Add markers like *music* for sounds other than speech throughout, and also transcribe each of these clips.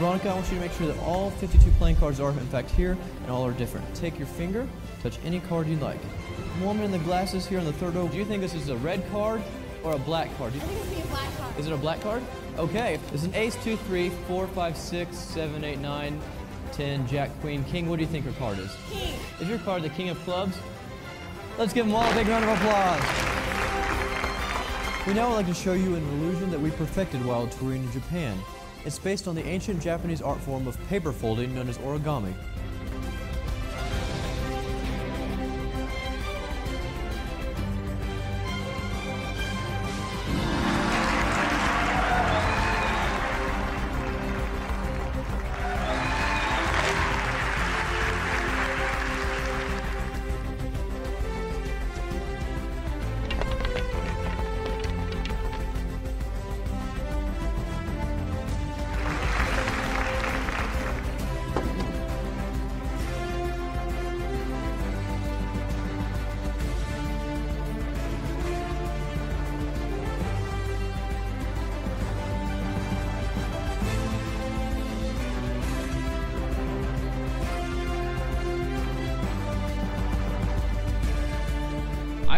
Veronica, I want you to make sure that all 52 playing cards are in fact here and all are different. Take your finger, touch any card you like. Woman in the glasses here on the third row, do you think this is a red card or a black card? I think it's a black card. is it a black card? Okay. it's an ace, two, three, four, five, six, seven, eight, nine, ten, jack, queen, king. What do you think your card is? King. Is your card the king of clubs? Let's give them all a big round of applause. We now would like to show you an illusion that we perfected while touring in Japan. It's based on the ancient Japanese art form of paper folding known as origami.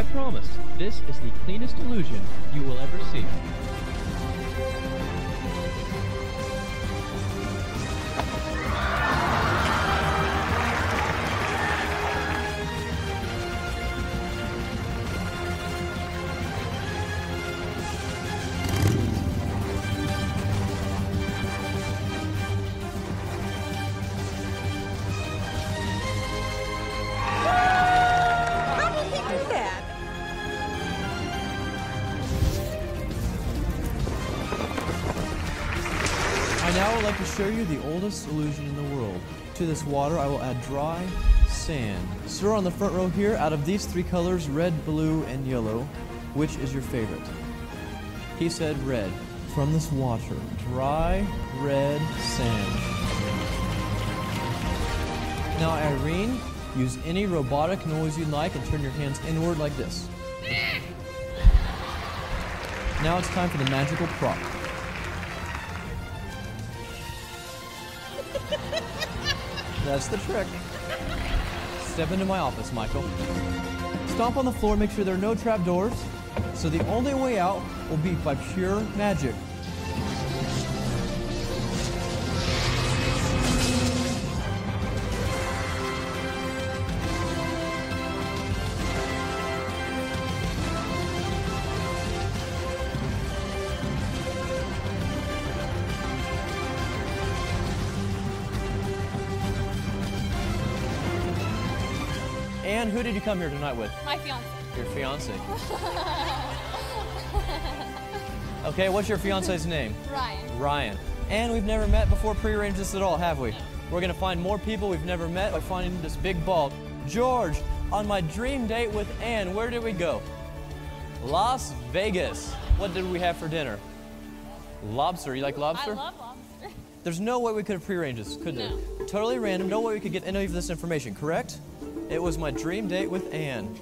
I promise, this is the cleanest illusion you will ever see. I now I would like to show you the oldest illusion in the world. To this water, I will add dry sand. Sir, on the front row here, out of these three colors, red, blue, and yellow, which is your favorite? He said red. From this water, dry, red sand. Now, Irene, use any robotic noise you like and turn your hands inward like this. Now it's time for the magical prop. That's the trick. Step into my office, Michael. Stomp on the floor, make sure there are no trap doors. So the only way out will be by pure magic. And who did you come here tonight with? My fiance. Your fiance. *laughs* Okay, what's your fiance's name? Ryan. Ryan. And we've never met before prearranged this at all, have we? We're gonna find more people we've never met by finding this big ball. George, on my dream date with Anne, where did we go? Las Vegas. What did we have for dinner? Lobster. You like lobster? I love lobster. *laughs* There's no way we could have prearranged this, could there? Totally random, no way we could get any of this information, correct? It was my dream date with Anne.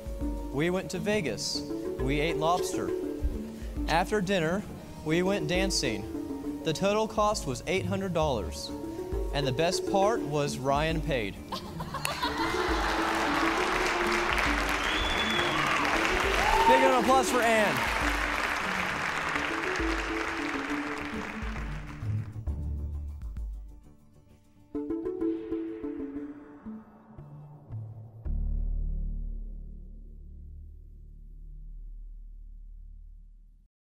We went to Vegas. We ate lobster. After dinner, we went dancing. The total cost was $800. And the best part was Ryan paid. Big round of applause for Anne.